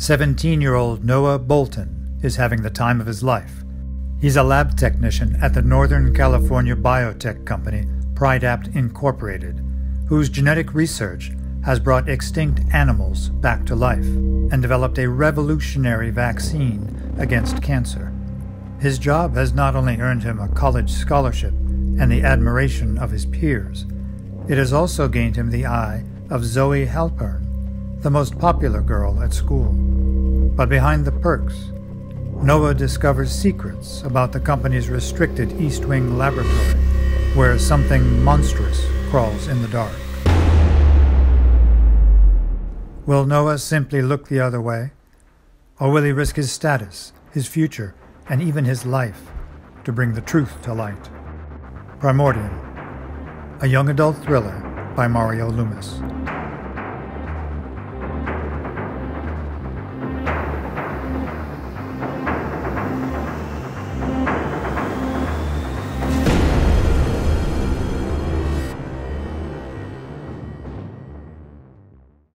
17 year old Noah Bolton is having the time of his life. He's a lab technician at the Northern California biotech company Pridapt Incorporated, whose genetic research has brought extinct animals back to life and developed a revolutionary vaccine against cancer. His job has not only earned him a college scholarship and the admiration of his peers, it has also gained him the eye of Zoe Halpern, the most popular girl at school. But behind the perks, Noah discovers secrets about the company's restricted East Wing laboratory, where something monstrous crawls in the dark. Will Noah simply look the other way? Or will he risk his status, his future, and even his life to bring the truth to light? Primordium, a young adult thriller by Mario Loomis.